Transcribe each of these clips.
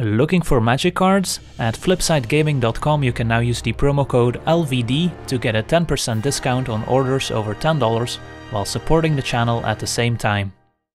Looking for magic cards? At flipsidegaming.com you can now use the promo code LVD to get a 10% discount on orders over $10 while supporting the channel at the same time.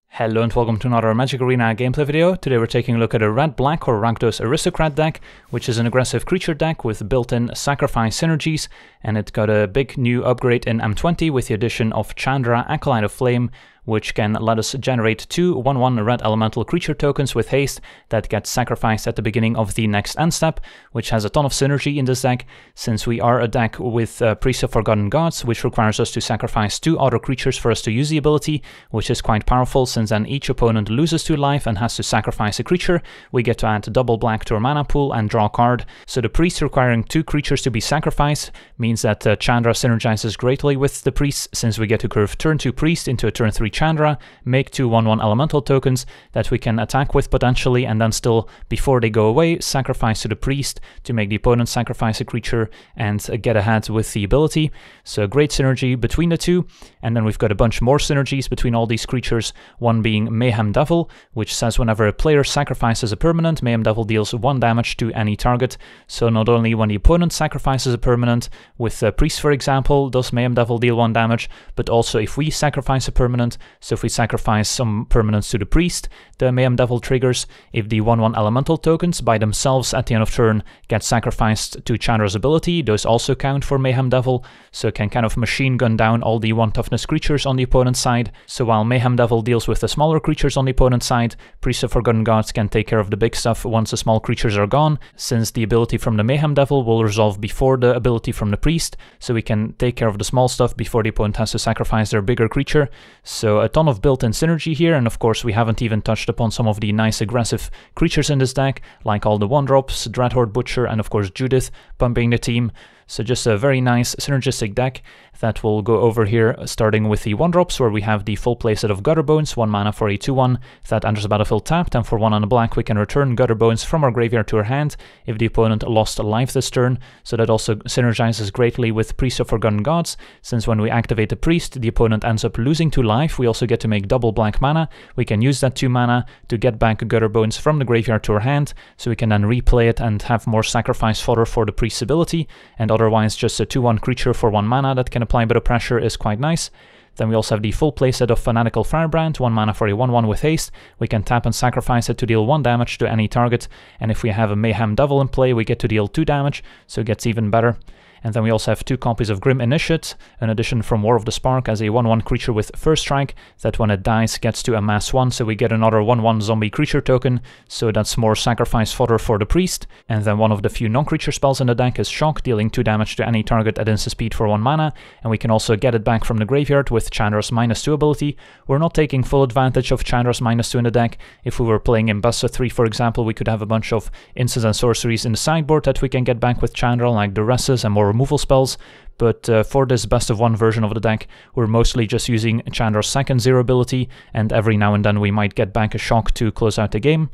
Hello and welcome to another Magic Arena gameplay video. Today we're taking a look at a red-black or Rakdos Aristocrat deck, which is an aggressive creature deck with built-in sacrifice synergies, and it got a big new upgrade in M20 with the addition of Chandra, Acolyte of Flame, which can let us generate two 1-1 red elemental creature tokens with haste that get sacrificed at the beginning of the next end step, which has a ton of synergy in this deck, since we are a deck with uh, Priest of Forgotten Gods, which requires us to sacrifice two other creatures for us to use the ability, which is quite powerful since then each opponent loses two life and has to sacrifice a creature. We get to add double black to our mana pool and draw a card. So the Priest requiring two creatures to be sacrificed means that uh, Chandra synergizes greatly with the Priest, since we get to curve turn 2 Priest into a turn 3 Chandra, make two 1-1 elemental tokens that we can attack with potentially, and then still, before they go away, sacrifice to the priest to make the opponent sacrifice a creature and uh, get ahead with the ability. So great synergy between the two, and then we've got a bunch more synergies between all these creatures, one being Mayhem Devil, which says whenever a player sacrifices a permanent, Mayhem Devil deals 1 damage to any target. So not only when the opponent sacrifices a permanent, with a priest for example, does Mayhem Devil deal 1 damage, but also if we sacrifice a permanent, so if we sacrifice some permanents to the priest, the Mayhem Devil triggers. If the 1-1 elemental tokens by themselves at the end of turn get sacrificed to Chandra's ability, those also count for Mayhem Devil, so it can kind of machine gun down all the 1 toughness creatures on the opponent's side. So while Mayhem Devil deals with the smaller creatures on the opponent's side, Priest of Forgotten Gods can take care of the big stuff once the small creatures are gone, since the ability from the Mayhem Devil will resolve before the ability from the priest, so we can take care of the small stuff before the opponent has to sacrifice their bigger creature. So a ton of built-in synergy here, and of course we haven't even touched upon some of the nice aggressive creatures in this deck, like all the 1-drops, Dreadhorde Butcher, and of course Judith pumping the team. So just a very nice synergistic deck that will go over here, starting with the 1-drops, where we have the full playset of Gutter Bones, 1 mana for a 2-1 that enters the battlefield tapped, and for 1 on the black we can return Gutter Bones from our graveyard to our hand if the opponent lost a life this turn, so that also synergizes greatly with Priest of Forgotten Gods, since when we activate the Priest, the opponent ends up losing 2 life, we also get to make double black mana, we can use that 2 mana to get back Gutter Bones from the graveyard to our hand, so we can then replay it and have more sacrifice fodder for the Priest's ability, and otherwise just a 2-1 creature for 1 mana that can apply a bit of pressure is quite nice. Then we also have the full playset of Fanatical Firebrand, 1 mana for a 1-1 with haste. We can tap and sacrifice it to deal 1 damage to any target, and if we have a Mayhem Devil in play, we get to deal 2 damage, so it gets even better. And then we also have two copies of Grim Initiate, an addition from War of the Spark as a 1-1 creature with First Strike, that when it dies gets to amass 1, so we get another 1-1 zombie creature token, so that's more sacrifice fodder for the priest. And then one of the few non-creature spells in the deck is Shock, dealing 2 damage to any target at instant speed for 1 mana, and we can also get it back from the graveyard with Chandra's minus 2 ability. We're not taking full advantage of Chandra's minus 2 in the deck. If we were playing in Best of 3 for example, we could have a bunch of instants and sorceries in the sideboard that we can get back with Chandra, like Duresses and more removal spells, but uh, for this best of one version of the deck, we're mostly just using Chandra's second zero ability, and every now and then we might get back a shock to close out the game.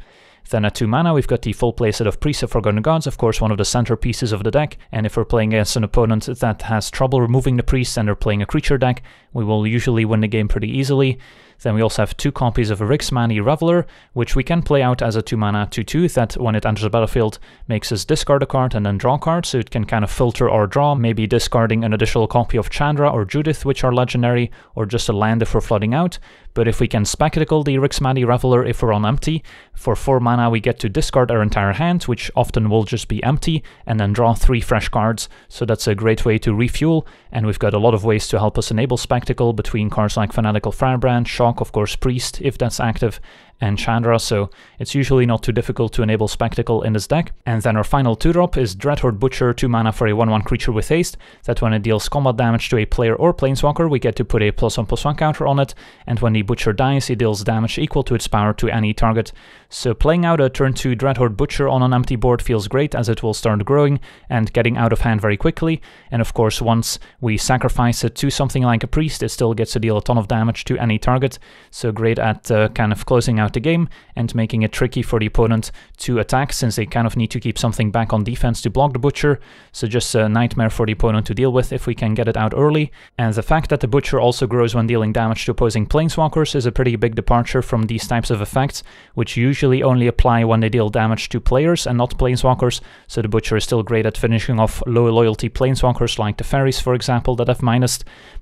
Then at 2 mana, we've got the full playset of Priest of Forgotten Gods, of course one of the centerpieces of the deck, and if we're playing against an opponent that has trouble removing the priest and they're playing a creature deck, we will usually win the game pretty easily. Then we also have two copies of a Rix Maadi Reveler, which we can play out as a 2 mana 2-2 that when it enters the battlefield makes us discard a card and then draw a card, so it can kind of filter our draw, maybe discarding an additional copy of Chandra or Judith, which are legendary, or just a land if we're flooding out. But if we can spectacle the Rix Maadi Reveler if we're on empty, for 4 mana we get to discard our entire hand, which often will just be empty, and then draw 3 fresh cards, so that's a great way to refuel, and we've got a lot of ways to help us enable spectacle between cards like Fanatical Firebrand, Shock, of course Priest, if that's active, and Chandra, so it's usually not too difficult to enable Spectacle in this deck. And then our final 2-drop is Dreadhorde Butcher, 2 mana for a 1-1 creature with haste, that when it deals combat damage to a player or planeswalker, we get to put a plus 1 plus 1 counter on it, and when the Butcher dies, it deals damage equal to its power to any target. So playing out a turn 2 Dreadhorde Butcher on an empty board feels great, as it will start growing and getting out of hand very quickly, and of course once we sacrifice it to something like a priest, it still gets to deal a ton of damage to any target, so great at uh, kind of closing out out the game and making it tricky for the opponent to attack since they kind of need to keep something back on defense to block the Butcher. So just a nightmare for the opponent to deal with if we can get it out early. And the fact that the Butcher also grows when dealing damage to opposing Planeswalkers is a pretty big departure from these types of effects, which usually only apply when they deal damage to players and not Planeswalkers. So the Butcher is still great at finishing off low loyalty Planeswalkers like the Fairies, for example, that have minus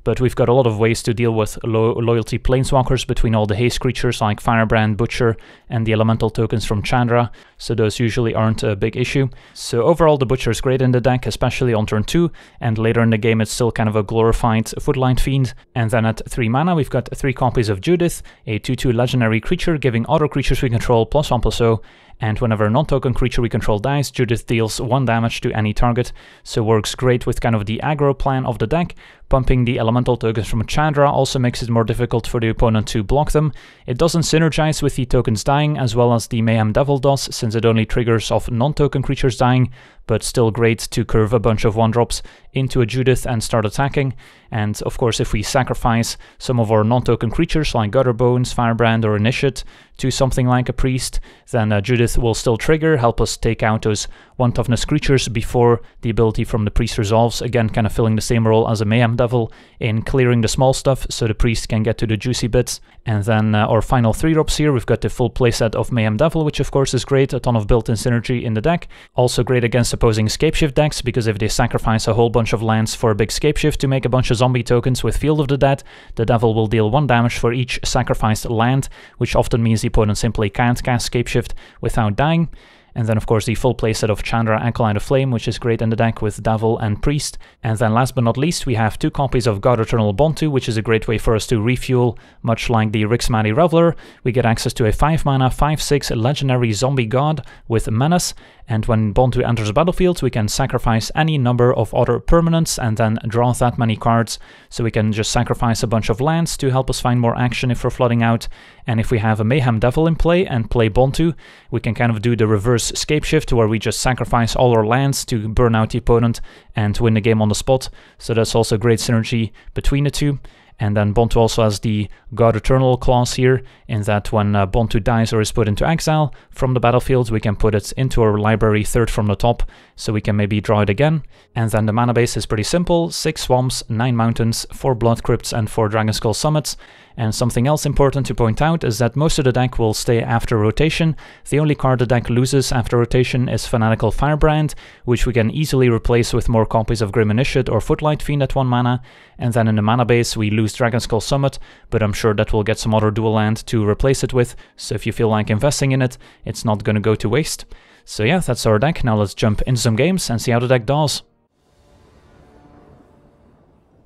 but we've got a lot of ways to deal with lo loyalty planeswalkers between all the haste creatures like Firebrand, Butcher, and the elemental tokens from Chandra, so those usually aren't a big issue. So overall the Butcher is great in the deck, especially on turn 2, and later in the game it's still kind of a glorified Footlight Fiend. And then at 3 mana we've got 3 copies of Judith, a 2-2 legendary creature giving other creatures we control plus 1 plus 0, and whenever a non-token creature we control dies, Judith deals 1 damage to any target, so works great with kind of the aggro plan of the deck. Pumping the elemental tokens from Chandra also makes it more difficult for the opponent to block them. It doesn't synergize with the tokens dying as well as the Mayhem Devil does, since it only triggers off non-token creatures dying, but still great to curve a bunch of 1-drops into a Judith and start attacking. And of course, if we sacrifice some of our non-token creatures like Gutterbones, Firebrand, or Initiate to something like a Priest, then uh, Judith will still trigger, help us take out those 1 toughness creatures before the ability from the Priest resolves, again kind of filling the same role as a Mayhem Devil in clearing the small stuff so the Priest can get to the juicy bits. And then uh, our final 3 drops here, we've got the full playset of Mayhem Devil, which of course is great, a ton of built-in synergy in the deck. Also great against opposing Scapeshift decks, because if they sacrifice a whole bunch of lands for a big Scapeshift to make a bunch of zombie tokens with Field of the Dead, the Devil will deal 1 damage for each sacrificed land, which often means the opponent simply can't cast Scapeshift without dying. And then of course the full playset of Chandra Acolyte of Flame, which is great in the deck with Devil and Priest. And then last but not least, we have two copies of God Eternal Bontu, which is a great way for us to refuel, much like the Rix Maadi Reveler. We get access to a 5 mana, 5-6 legendary zombie god with Menace, and when Bontu enters the battlefield, we can sacrifice any number of other permanents and then draw that many cards. So we can just sacrifice a bunch of lands to help us find more action if we're flooding out. And if we have a Mayhem Devil in play and play Bontu, we can kind of do the reverse scape shift where we just sacrifice all our lands to burn out the opponent and win the game on the spot. So that's also great synergy between the two. And then Bontu also has the God Eternal clause here, in that when uh, Bontu dies or is put into exile from the battlefield, we can put it into our library third from the top, so we can maybe draw it again. And then the mana base is pretty simple, 6 swamps, 9 mountains, 4 blood crypts and 4 Dragonskull summits. And something else important to point out is that most of the deck will stay after rotation. The only card the deck loses after rotation is Fanatical Firebrand, which we can easily replace with more copies of Grim Initiate or Footlight Fiend at 1 mana. And then in the mana base we lose Dragonskull Summit, but I'm sure that we'll get some other dual land to replace it with, so if you feel like investing in it, it's not gonna go to waste. So yeah, that's our deck. Now let's jump into some games and see how the deck does.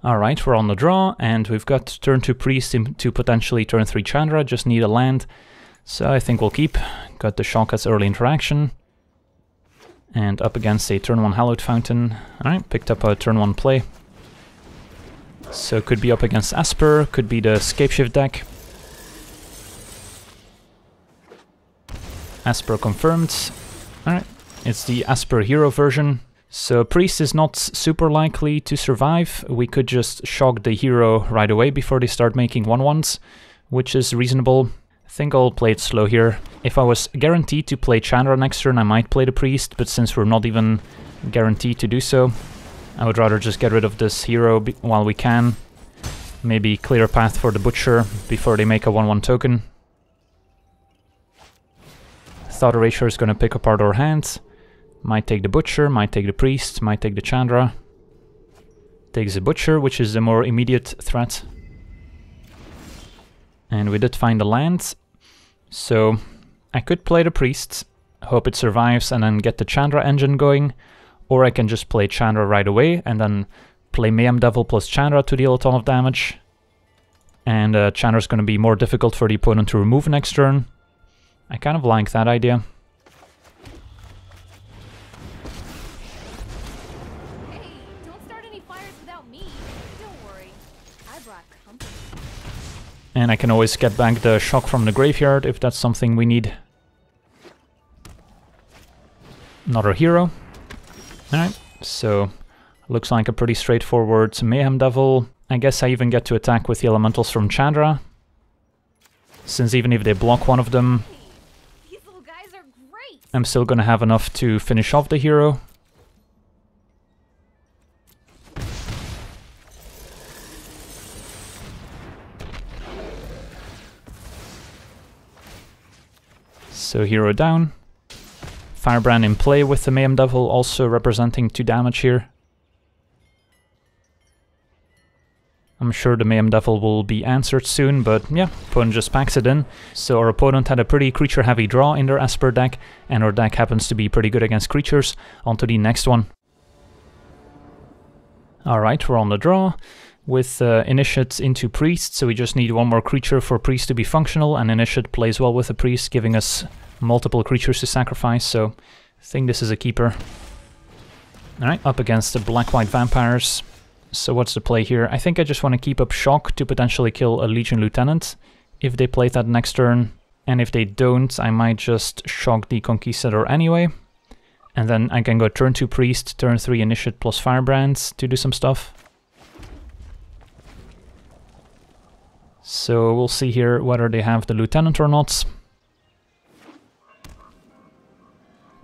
Alright, we're on the draw, and we've got turn 2 Priest to potentially turn 3 Chandra, just need a land. So I think we'll keep. Got the Shock as early interaction. And up against a turn 1 Hallowed Fountain. Alright, picked up a turn 1 play. So could be up against Esper, could be the Scapeshift deck. Esper confirmed. Alright, it's the Esper hero version. So Priest is not super likely to survive. We could just shock the hero right away before they start making 1-1s, which is reasonable. I think I'll play it slow here. If I was guaranteed to play Chandra next turn, I might play the Priest, but since we're not even guaranteed to do so, I would rather just get rid of this hero while we can. Maybe clear a path for the Butcher before they make a 1-1 token. Thought Erasure is going to pick apart our hands. Might take the Butcher, might take the Priest, might take the Chandra. Takes the Butcher, which is the more immediate threat. And we did find the land. So I could play the Priest, hope it survives, and then get the Chandra engine going. Or I can just play Chandra right away, and then play Mayhem Devil plus Chandra to deal a ton of damage. And uh, Chandra's going to be more difficult for the opponent to remove next turn. I kind of like that idea. And I can always get back the shock from the graveyard if that's something we need. Another hero. Alright, so looks like a pretty straightforward Mayhem Devil. I guess I even get to attack with the elementals from Chandra. since even if they block one of them, These little guys are great. I'm still gonna have enough to finish off the hero. So hero down. Firebrand in play with the Mayhem Devil, also representing 2 damage here. I'm sure the Mayhem Devil will be answered soon, but yeah, opponent just packs it in. So our opponent had a pretty creature-heavy draw in their Esper deck, and our deck happens to be pretty good against creatures. On to the next one. Alright, we're on the draw with uh, Initiate into Priest, so we just need one more creature for Priest to be functional, and Initiate plays well with the Priest, giving us multiple creatures to sacrifice, so I think this is a keeper. Alright, up against the Black-White Vampires. So what's the play here? I think I just want to keep up Shock to potentially kill a Legion Lieutenant if they play that next turn. And if they don't, I might just Shock the Conquistador anyway. And then I can go turn 2 Priest, turn 3 Initiate plus Firebrands to do some stuff. So we'll see here whether they have the Lieutenant or not.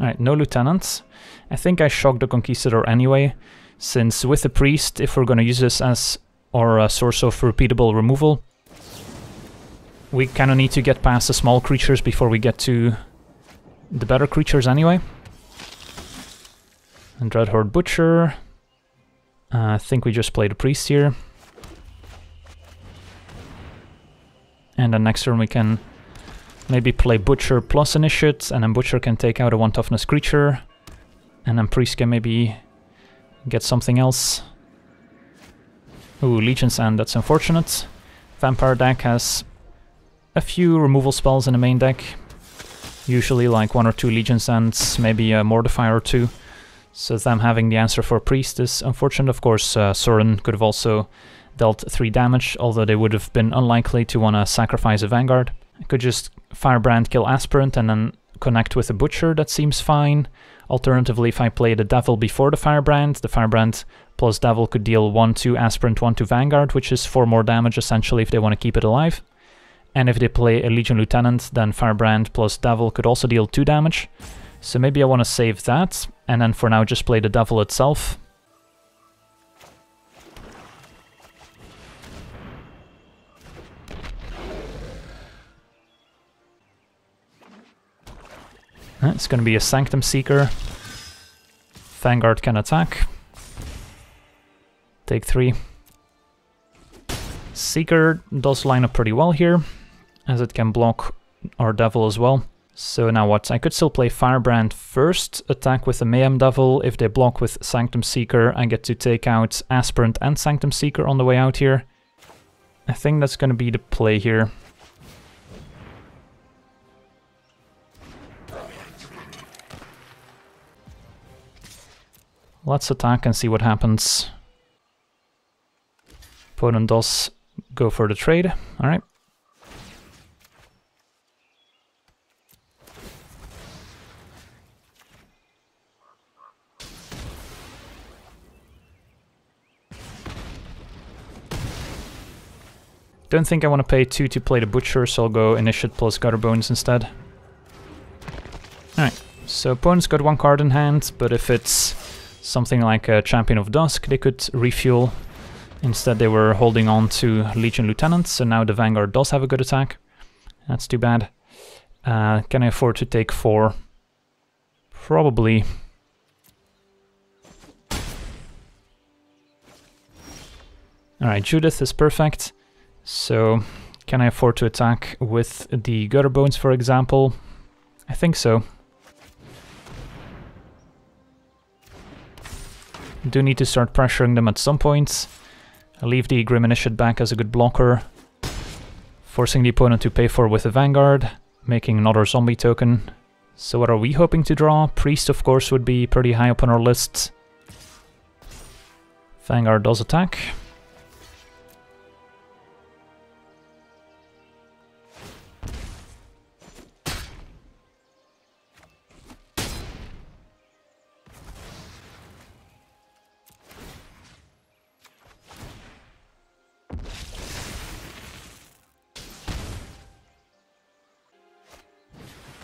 Alright, no Lieutenant. I think I shocked the Conquistador anyway, since with the Priest, if we're gonna use this as our uh, source of repeatable removal, we kinda need to get past the small creatures before we get to the better creatures anyway. And Dreadhorde Butcher. Uh, I think we just play the Priest here. And then next turn we can maybe play Butcher plus Initiate, and then Butcher can take out a 1 toughness creature. And then Priest can maybe get something else. Ooh, Legion's End, that's unfortunate. Vampire deck has a few removal spells in the main deck. Usually like one or two Legion's Ends, maybe a Mortifier or two. So them having the answer for Priest is unfortunate. Of course, uh, could have also dealt 3 damage, although they would have been unlikely to want to sacrifice a Vanguard. I could just Firebrand kill Aspirant and then connect with a Butcher, that seems fine. Alternatively, if I play the Devil before the Firebrand, the Firebrand plus Devil could deal 1-2 Aspirant, 1-2 Vanguard, which is 4 more damage essentially if they want to keep it alive. And if they play a Legion Lieutenant, then Firebrand plus Devil could also deal 2 damage. So maybe I want to save that, and then for now just play the Devil itself. It's going to be a Sanctum Seeker. Vanguard can attack. Take three. Seeker does line up pretty well here, as it can block our Devil as well. So now what? I could still play Firebrand first, attack with the Mayhem Devil. If they block with Sanctum Seeker, I get to take out Aspirant and Sanctum Seeker on the way out here. I think that's going to be the play here. Let's attack and see what happens. Opponent does go for the trade. Alright. Don't think I want to pay 2 to play the Butcher, so I'll go Initiate plus Gutterbones instead. Alright, so opponent's got one card in hand, but if it's something like a Champion of Dusk, they could refuel. Instead they were holding on to Legion Lieutenants, so now the Vanguard does have a good attack. That's too bad. Uh, can I afford to take four? Probably. Alright, Judith is perfect. So, can I afford to attack with the Gutterbones, for example? I think so. Do need to start pressuring them at some point. I leave the Grim Initiate back as a good blocker. Forcing the opponent to pay for with a Vanguard, making another zombie token. So what are we hoping to draw? Priest, of course, would be pretty high up on our list. Vanguard does attack.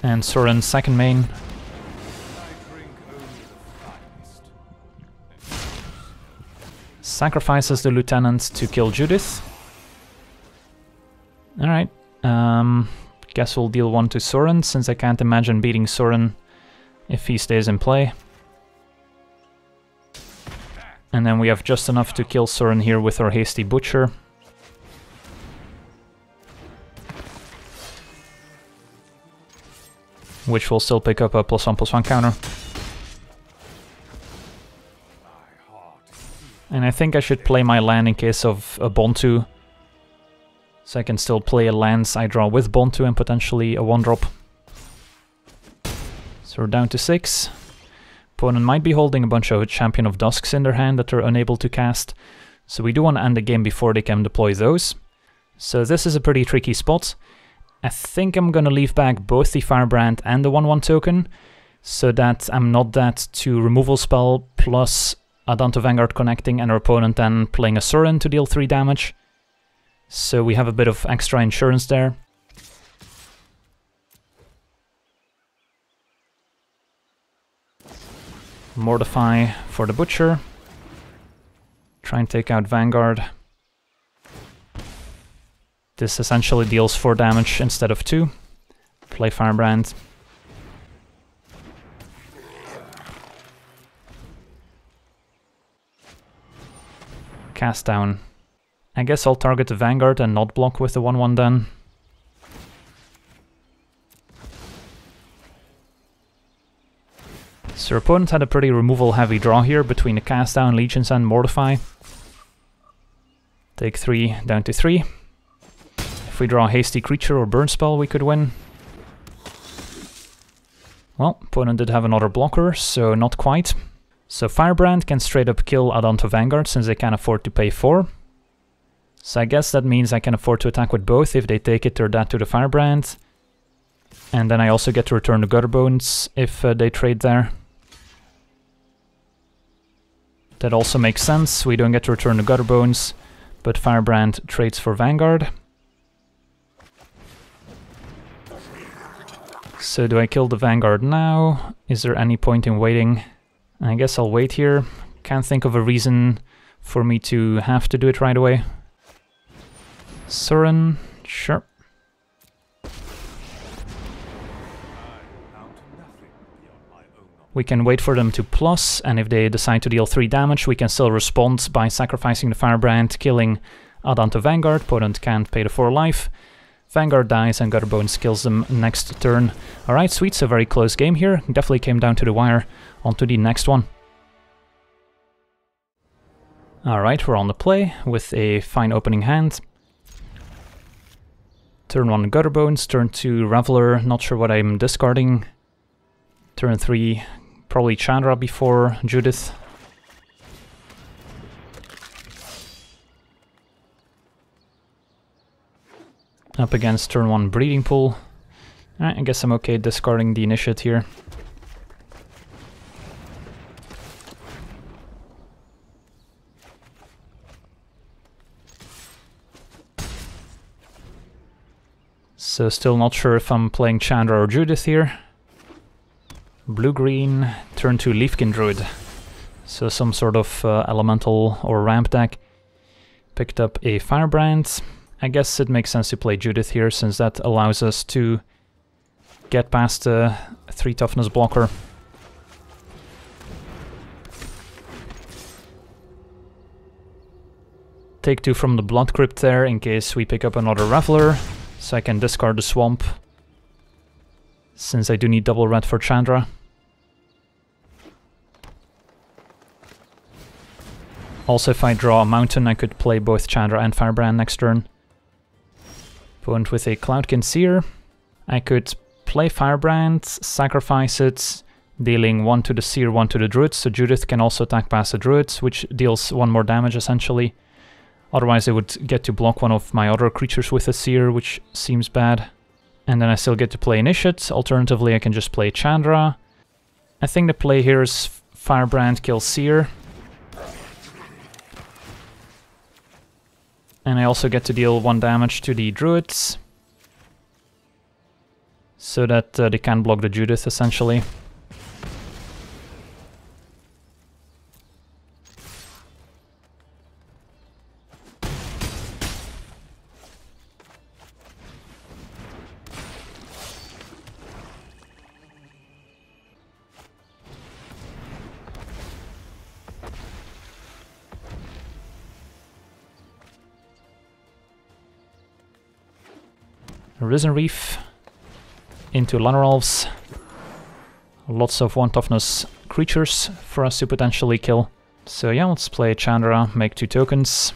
And Sorin's second main. Sacrifices the lieutenant to kill Judith. Alright. Um, guess we'll deal one to Sorin, since I can't imagine beating Sorin if he stays in play. And then we have just enough to kill Soren here with our Hasty Butcher. Which will still pick up a plus one plus one counter. And I think I should play my land in case of a Bontu. So I can still play a lands I draw with Bontu and potentially a one drop. So we're down to six. Opponent might be holding a bunch of Champion of Dusks in their hand that they're unable to cast. So we do want to end the game before they can deploy those. So this is a pretty tricky spot. I think I'm gonna leave back both the Firebrand and the 1-1 token, so that I'm not that to removal spell plus Adanto Vanguard connecting and our opponent then playing a Sorin to deal 3 damage. So we have a bit of extra insurance there. Mortify for the Butcher. Try and take out Vanguard. This essentially deals 4 damage instead of 2. Play Firebrand. Cast down. I guess I'll target the Vanguard and not block with the 1-1 then. So opponent had a pretty removal heavy draw here between the cast down, Legions and Mortify. Take 3 down to 3. If we draw a Hasty Creature or Burn Spell, we could win. Well, opponent did have another blocker, so not quite. So Firebrand can straight up kill Adanto Vanguard since they can't afford to pay 4. So I guess that means I can afford to attack with both if they take it or that to the Firebrand. And then I also get to return the Gutterbones if uh, they trade there. That also makes sense, we don't get to return the Gutterbones, but Firebrand trades for Vanguard. So do I kill the Vanguard now? Is there any point in waiting? I guess I'll wait here. Can't think of a reason for me to have to do it right away. Sorin, sure. We can wait for them to plus, and if they decide to deal 3 damage, we can still respond by sacrificing the Firebrand, killing Adanto Vanguard. Opponent can't pay the 4 life. Vanguard dies and Gutterbones kills them um, next turn. Alright, sweet, so very close game here. Definitely came down to the wire. On to the next one. Alright, we're on the play with a fine opening hand. Turn 1 Gutterbones, turn 2 Reveler, not sure what I'm discarding. Turn 3 probably Chandra before Judith. Up against turn 1 Breeding Pool. Right, I guess I'm okay discarding the initiate here. So still not sure if I'm playing Chandra or Judith here. Blue-green, turn to Leafkin Druid. So some sort of uh, elemental or ramp deck. Picked up a Firebrand. I guess it makes sense to play Judith here, since that allows us to get past the 3 toughness blocker. Take 2 from the Blood Crypt there, in case we pick up another Reveler, so I can discard the Swamp, since I do need double red for Chandra. Also, if I draw a mountain, I could play both Chandra and Firebrand next turn. Opponent with a Cloudkin Seer. I could play Firebrand, sacrifice it, dealing 1 to the Seer, 1 to the Druid, so Judith can also attack past the Druid, which deals 1 more damage essentially. Otherwise I would get to block one of my other creatures with a Seer, which seems bad. And then I still get to play Initiate, alternatively I can just play Chandra. I think the play here is Firebrand kills Seer, And I also get to deal one damage to the druids. so that uh, they can block the Judith essentially. Risen Reef into Llanowar Elves. Lots of one toughness creatures for us to potentially kill. So yeah, let's play Chandra, make two tokens.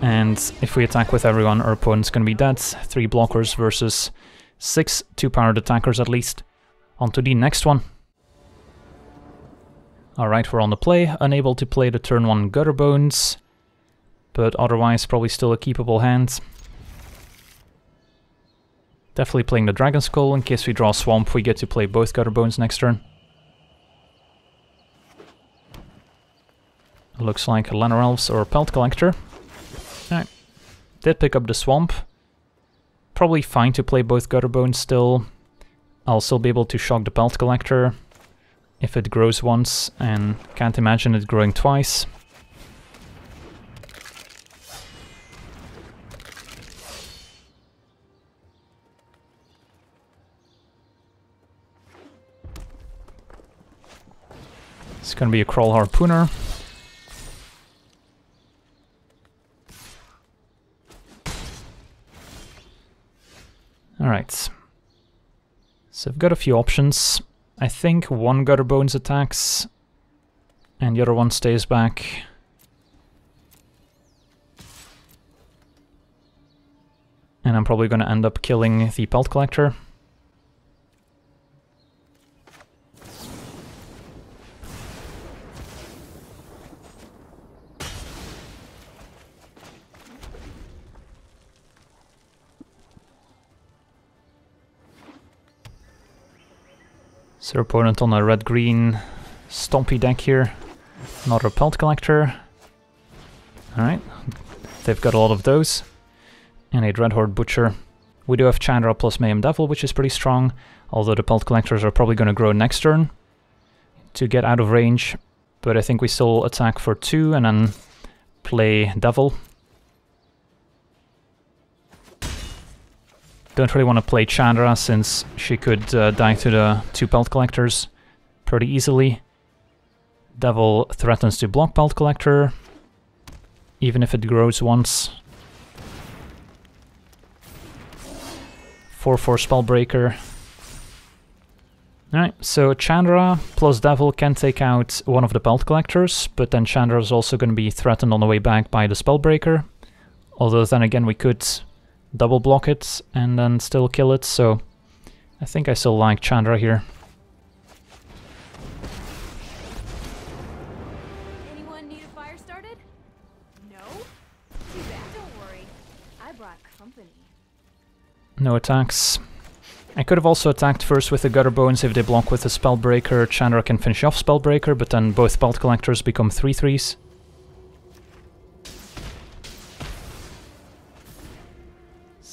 And if we attack with everyone, our opponent's gonna be dead. Three blockers versus six two-powered attackers at least. On to the next one. Alright, we're on the play. Unable to play the turn 1 Gutter Bones, but otherwise probably still a keepable hand. Definitely playing the Dragon Skull, in case we draw Swamp we get to play both Gutter Bones next turn. Looks like a Elves or Pelt Collector. Did pick up the Swamp. Probably fine to play both Gutter Bones still. I'll still be able to shock the Pelt Collector if it grows once, and can't imagine it growing twice. It's gonna be a Kraul Harpooner. Alright. So I've got a few options. I think one Gutter Bones attacks, and the other one stays back. And I'm probably going to end up killing the Pelt Collector. Opponent on a red-green stompy deck here. Another pelt collector. Alright, they've got a lot of those. And a Dreadhorde Butcher. We do have Chandra plus Mayhem Devil, which is pretty strong, although the pelt collectors are probably going to grow next turn to get out of range. But I think we still attack for two and then play Devil Don't really want to play Chandra since she could uh, die to the two Pelt Collectors pretty easily. Devil threatens to block Pelt Collector, even if it grows once. 4-4 Spellbreaker. Alright, so Chandra plus Devil can take out one of the Pelt Collectors, but then Chandra is also going to be threatened on the way back by the Spellbreaker. Although then again we could double block it and then still kill it, so I think I still like Chandra here. Anyone need a fire started? No? Too bad. Don't worry. I brought company. No attacks. I could have also attacked first with the Gutter Bones if they block with the Spellbreaker. Chandra can finish off Spellbreaker, but then both Pelt Collectors become 3-3s.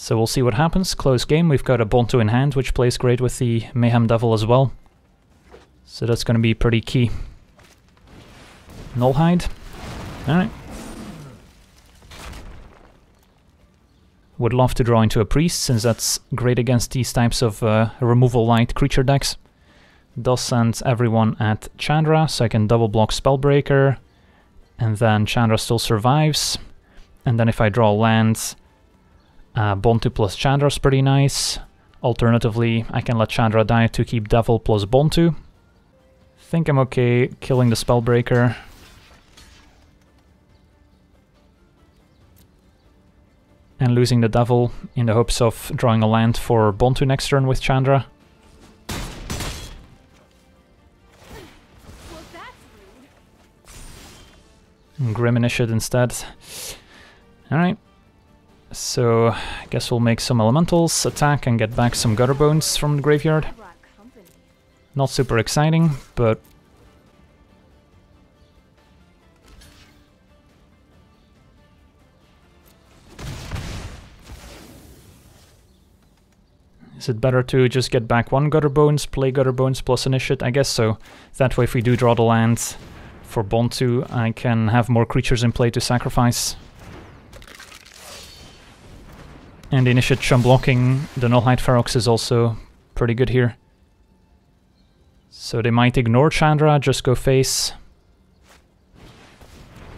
So we'll see what happens. Close game. We've got a Bontu in hand, which plays great with the Mayhem Devil as well. So that's going to be pretty key. Nullhide. Alright. Would love to draw into a Priest, since that's great against these types of uh, removal light creature decks. Does send everyone at Chandra, so I can double block Spellbreaker. And then Chandra still survives. And then if I draw lands, uh, Bontu plus Chandra is pretty nice. Alternatively, I can let Chandra die to keep Devil plus Bontu. Think I'm okay killing the Spellbreaker. And losing the Devil in the hopes of drawing a land for Bontu next turn with Chandra. Grim Initiate instead. Alright. So, I guess we'll make some elementals, attack and get back some gutter bones from the graveyard. Not super exciting, but... Is it better to just get back one Gutter Bones, play Gutter Bones plus Initiate? I guess so. That way if we do draw the land for Bontu, I can have more creatures in play to sacrifice. And the Initiate chum blocking the Nullhide Ferox is also pretty good here. So they might ignore Chandra, just go face.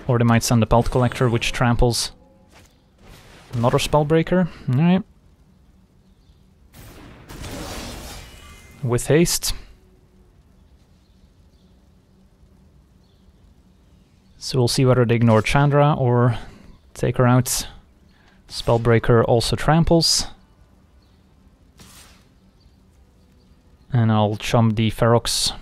Or they might send the Pelt Collector, which tramples. Another Spellbreaker, alright. with haste. So we'll see whether they ignore Chandra or take her out. Spellbreaker also tramples. And I'll chum the Ferox.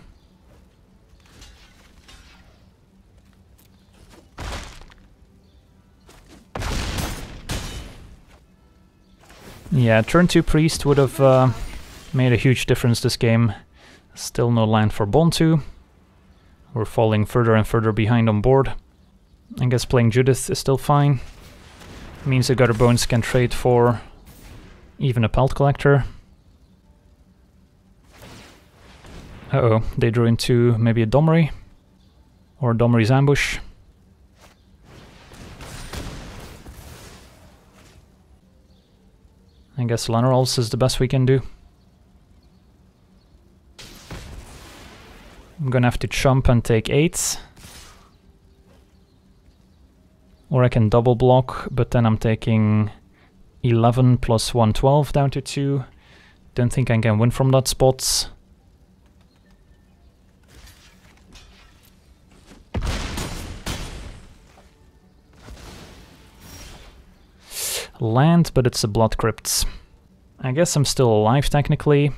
Yeah, turn 2 Priest would have uh, Made a huge difference this game. Still no land for Bontu. We're falling further and further behind on board. I guess playing Judith is still fine. Means the Gutter Bones can trade for even a Pelt Collector. Uh-oh, they drew into maybe a Domri. Or a Domri's Ambush. I guess Llanowar Elves is the best we can do. I'm gonna have to jump and take 8. Or I can double block, but then I'm taking 11 plus 112 down to 2. Don't think I can win from that spot. Land, but it's a Blood Crypt. I guess I'm still alive technically.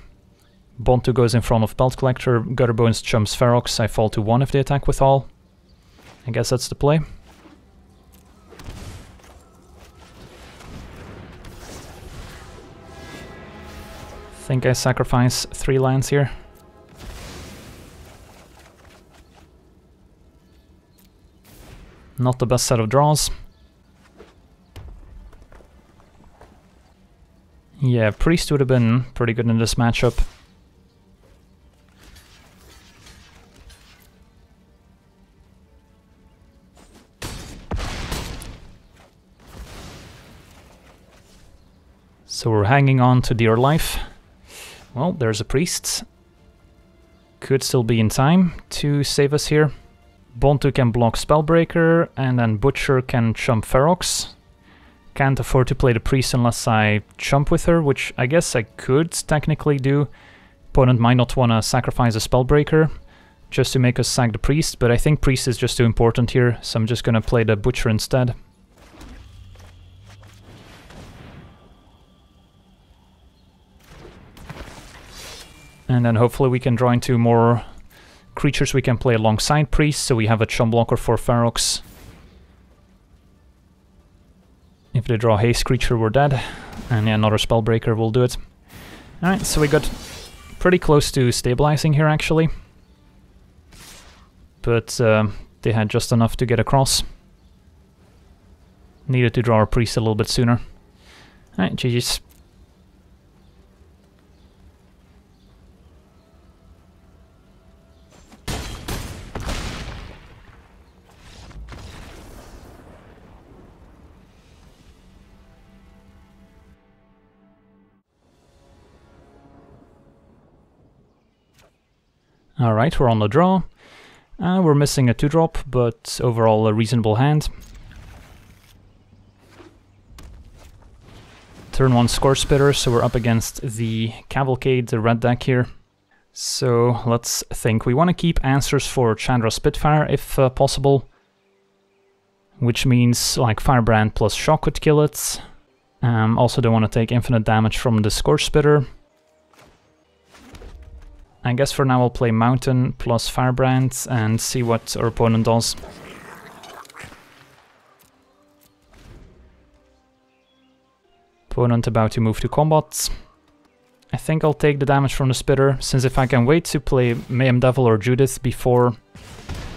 Bontu goes in front of Pelt Collector, Gutterbones jumps Ferox, I fall to 1 if they attack with all. I guess that's the play. Think I sacrifice 3 lands here. Not the best set of draws. Yeah, Priest would have been pretty good in this matchup. So we're hanging on to dear life. Well, there's a priest. Could still be in time to save us here. Bontu can block Spellbreaker, and then Butcher can chump Ferox. Can't afford to play the priest unless I chump with her, which I guess I could technically do. Opponent might not want to sacrifice a Spellbreaker just to make us sack the priest, but I think priest is just too important here, so I'm just gonna play the Butcher instead. And then hopefully we can draw into more creatures we can play alongside Priest, so we have a chum blocker for Ferox. If they draw Haste creature, we're dead. And yeah, another Spellbreaker will do it. Alright, so we got pretty close to stabilizing here, actually. But uh, they had just enough to get across. Needed to draw our Priest a little bit sooner. Alright, GG's. Alright, we're on the draw. Uh, we're missing a 2-drop, but overall a reasonable hand. Turn 1 Scorch Spitter, so we're up against the Cavalcade, the red deck here. So let's think. We want to keep answers for Chandra Spitfire if uh, possible. Which means like Firebrand plus Shock would kill it. Um, also don't want to take infinite damage from the Scorch Spitter. I guess for now I'll play Mountain plus Firebrand and see what our opponent does. Opponent about to move to combat. I think I'll take the damage from the Spitter, since if I can wait to play Mayhem Devil or Judith before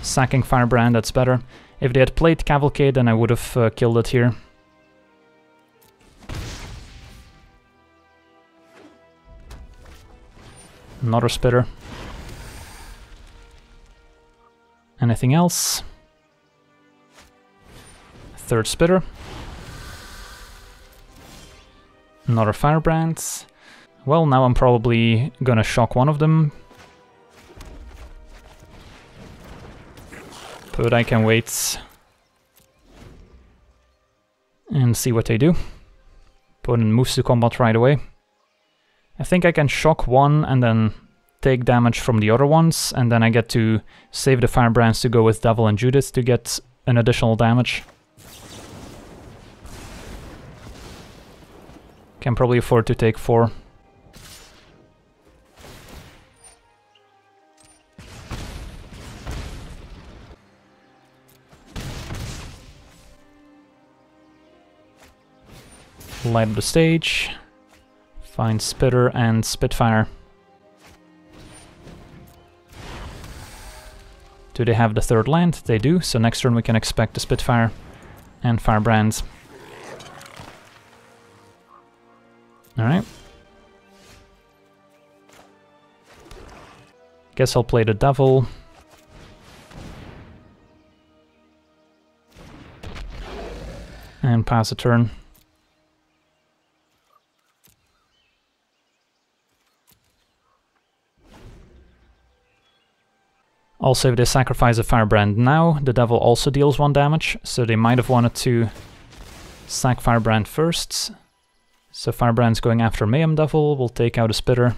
sacking Firebrand, that's better. If they had played Cavalcade, then I would have uh, killed it here. Another spitter. Anything else? Third spitter. Another firebrand. Well, now I'm probably gonna shock one of them. But I can wait and see what they do. Opponent moves to combat right away. I think I can shock one and then take damage from the other ones, and then I get to save the firebrands to go with Devil and Judith to get an additional damage. Can probably afford to take four. Light up the stage. Find Spitter and Spitfire. Do they have the third land? They do, so next turn we can expect the Spitfire and Firebrands. Alright. Guess I'll play the Devil. And pass a turn. Also, if they sacrifice a Firebrand now, the Devil also deals one damage, so they might have wanted to sack Firebrand first. So Firebrand's going after Mayhem Devil, will take out a Spitter.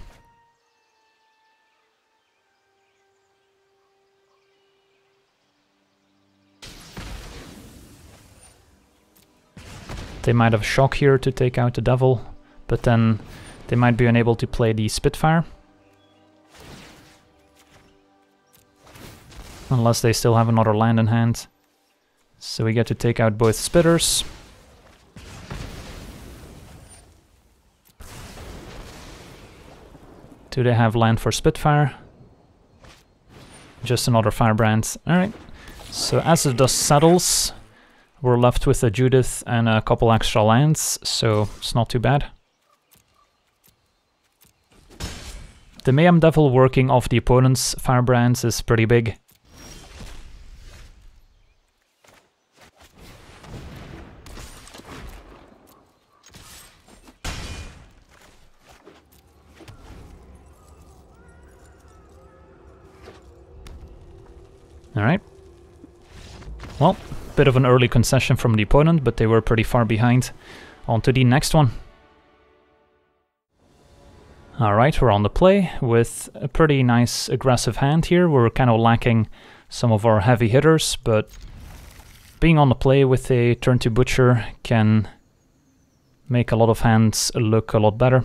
They might have Shock here to take out the Devil, but then they might be unable to play the Spitfire. Unless they still have another land in hand. So we get to take out both spitters. Do they have land for Spitfire? Just another Firebrand. Alright. So as the dust settles, we're left with a Judith and a couple extra lands, so it's not too bad. The Mayhem Devil working off the opponent's Firebrands is pretty big. Alright. Well, bit of an early concession from the opponent, but they were pretty far behind. On to the next one. Alright, we're on the play with a pretty nice aggressive hand here. We're kind of lacking some of our heavy hitters, but being on the play with a turn to Butcher can make a lot of hands look a lot better.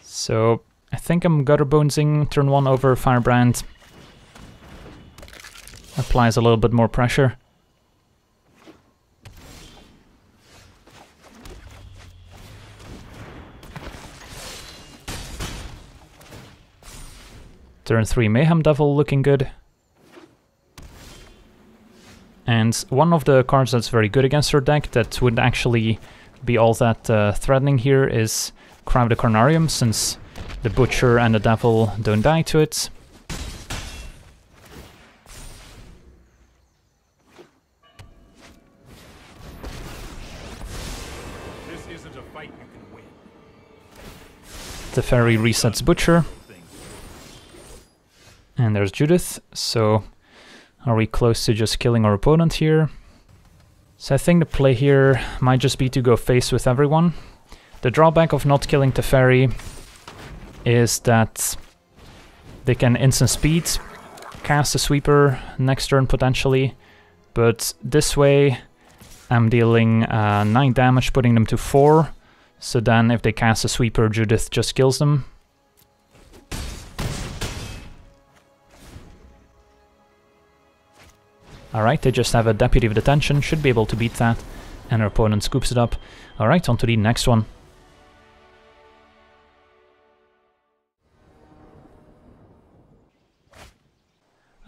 So I think I'm Gutterbonesing turn 1 over Firebrand applies a little bit more pressure. Turn 3 Mayhem Devil looking good. And one of the cards that's very good against her deck that would actually be all that uh, threatening here is Cry of the Carnarium, since the Butcher and the Devil don't die to it. Teferi resets Butcher. And there's Judith, so are we close to just killing our opponent here? So I think the play here might just be to go face with everyone. The drawback of not killing Teferi is that they can instant speed, cast a sweeper next turn potentially, but this way I'm dealing uh, 9 damage, putting them to 4, so then if they cast a sweeper, Judith just kills them. Alright, they just have a Deputy of Detention, should be able to beat that, and her opponent scoops it up. Alright, on to the next one.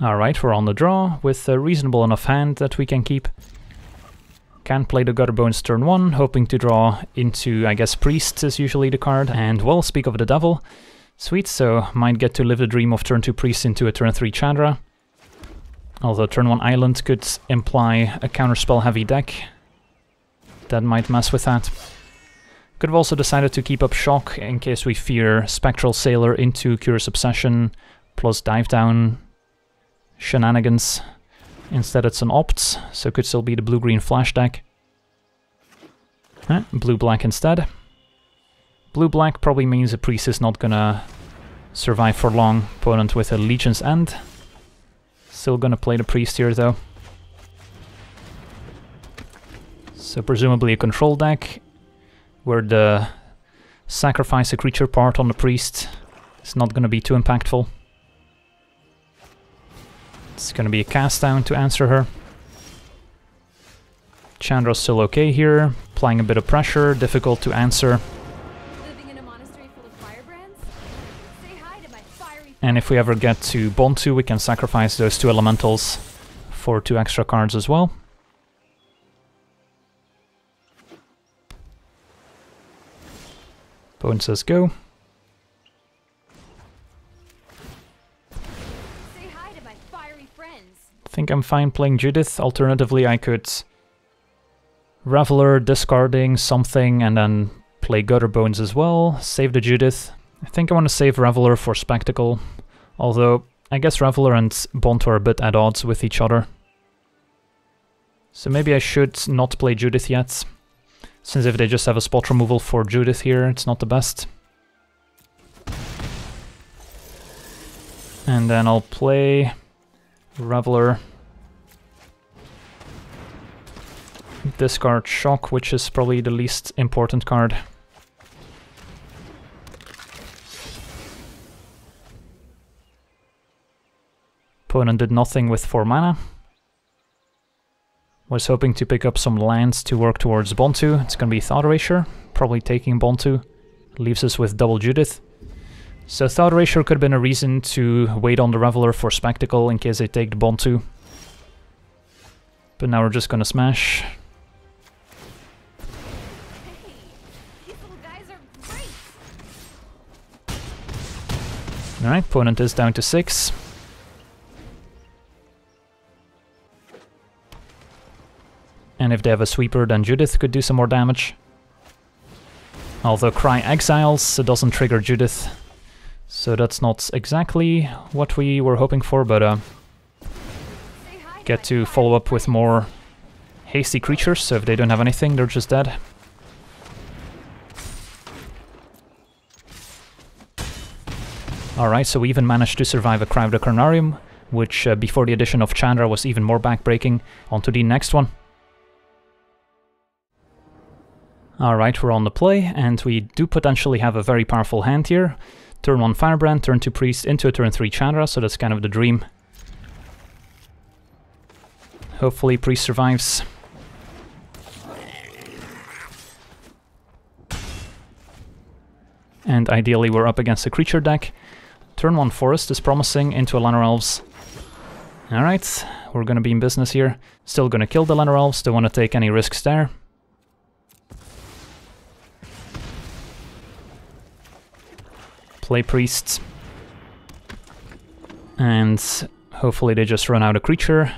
Alright, we're on the draw, with a reasonable enough hand that we can keep. Can play the Gutterbones turn 1, hoping to draw into, I guess, Priest is usually the card. And, well, speak of the Devil. Sweet, so might get to live the dream of turn 2 Priest into a turn 3 Chandra. Although turn 1 Island could imply a counterspell heavy deck. That might mess with that. Could have also decided to keep up Shock in case we fear Spectral Sailor into Curious Obsession plus Dive Down shenanigans. Instead it's an Opt, so it could still be the blue-green flash deck. Eh, blue-black instead. Blue-black probably means a priest is not gonna survive for long. Opponent with a Legion's End. Still gonna play the priest here though. So presumably a control deck, where the sacrifice a creature part on the priest is not gonna be too impactful. It's gonna be a cast down to answer her. Chandra's still okay here, applying a bit of pressure, difficult to answer. And if we ever get to Bontu, we can sacrifice those two elementals for two extra cards as well. Opponent says go. Think I'm fine playing Judith. Alternatively, I could Reveler, discarding something, and then play Gutterbones as well. Save the Judith. I think I want to save Reveler for Spectacle. Although, I guess Reveler and Bontu are a bit at odds with each other. So maybe I should not play Judith yet. Since if they just have a spot removal for Judith here, it's not the best. And then I'll play Reveler. Discard Shock, which is probably the least important card. Opponent did nothing with 4 mana. Was hoping to pick up some lands to work towards Bontu. It's gonna be Thought Erasure, probably taking Bontu. Leaves us with double Judith. So Thought Erasure could have been a reason to wait on the Reveler for Spectacle in case they take the Bontu. But now we're just gonna smash. Alright, opponent is down to 6. And if they have a sweeper, then Judith could do some more damage. Although Cry exiles, it doesn't trigger Judith. So that's not exactly what we were hoping for, but uh, get to follow up with more hasty creatures, so if they don't have anything, they're just dead. Alright, so we even managed to survive a Cry of the Carnarium, which uh, before the addition of Chandra was even more backbreaking. On to the next one. Alright, we're on the play, and we do potentially have a very powerful hand here. Turn 1 Firebrand, turn 2 Priest into a turn 3 Chandra, so that's kind of the dream. Hopefully Priest survives. And ideally we're up against a creature deck. Turn 1 Forest is promising into a Llanowar Elves. Alright, we're gonna be in business here. Still gonna kill the Llanowar Elves, don't wanna take any risks there. Play priests. And hopefully they just run out a creature.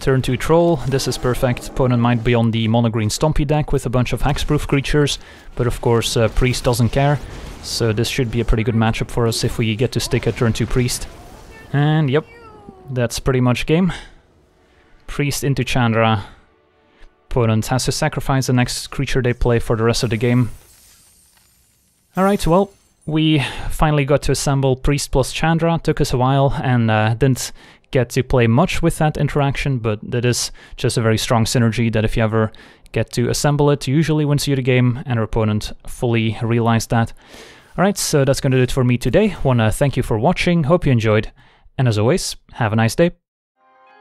Turn 2 Troll, this is perfect. Opponent might be on the mono-green Stompy deck with a bunch of hexproof creatures, but of course uh, Priest doesn't care, so this should be a pretty good matchup for us if we get to stick a turn 2 Priest. And yep, that's pretty much game. Priest into Chandra. Opponent has to sacrifice the next creature they play for the rest of the game. Alright, well, we finally got to assemble Priest plus Chandra. Took us a while and uh, didn't get to play much with that interaction, but that is just a very strong synergy that if you ever get to assemble it, usually wins you the game, and our opponent fully realized that. Alright, so that's gonna do it for me today. Wanna thank you for watching, hope you enjoyed, and as always, have a nice day.